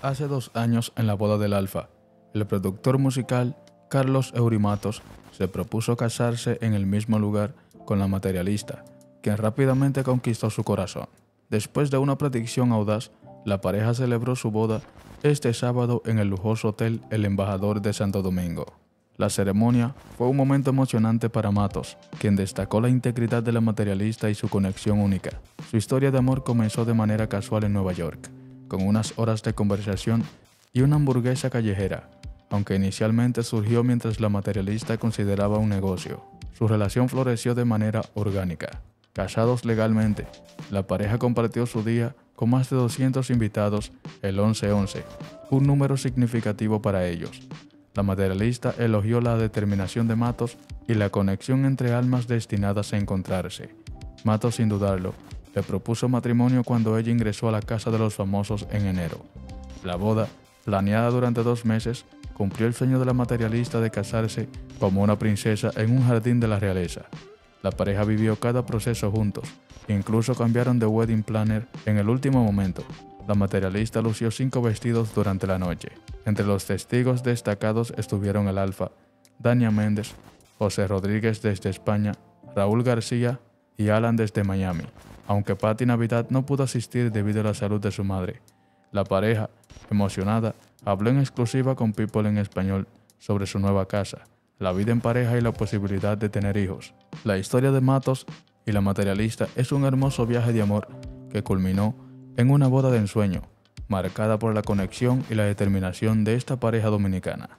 Hace dos años, en la boda del Alfa, el productor musical Carlos Eurimatos se propuso casarse en el mismo lugar con la materialista, quien rápidamente conquistó su corazón. Después de una predicción audaz, la pareja celebró su boda este sábado en el lujoso hotel El Embajador de Santo Domingo. La ceremonia fue un momento emocionante para Matos, quien destacó la integridad de la materialista y su conexión única. Su historia de amor comenzó de manera casual en Nueva York con unas horas de conversación y una hamburguesa callejera, aunque inicialmente surgió mientras la materialista consideraba un negocio. Su relación floreció de manera orgánica. Casados legalmente, la pareja compartió su día con más de 200 invitados el 11-11, un número significativo para ellos. La materialista elogió la determinación de Matos y la conexión entre almas destinadas a encontrarse. Matos, sin dudarlo, le propuso matrimonio cuando ella ingresó a la casa de los famosos en enero. La boda, planeada durante dos meses, cumplió el sueño de la materialista de casarse como una princesa en un jardín de la realeza. La pareja vivió cada proceso juntos, incluso cambiaron de wedding planner en el último momento. La materialista lució cinco vestidos durante la noche. Entre los testigos destacados estuvieron el Alfa, Dania Méndez, José Rodríguez desde España, Raúl García y Alan desde Miami aunque Patti Navidad no pudo asistir debido a la salud de su madre. La pareja, emocionada, habló en exclusiva con People en español sobre su nueva casa, la vida en pareja y la posibilidad de tener hijos. La historia de Matos y la materialista es un hermoso viaje de amor que culminó en una boda de ensueño, marcada por la conexión y la determinación de esta pareja dominicana.